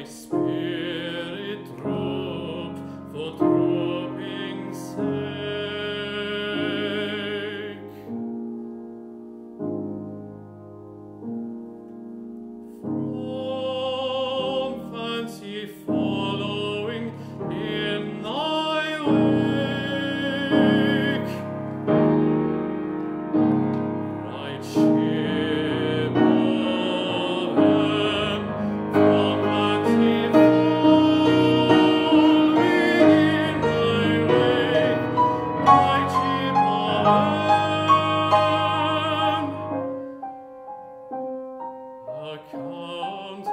Christ. account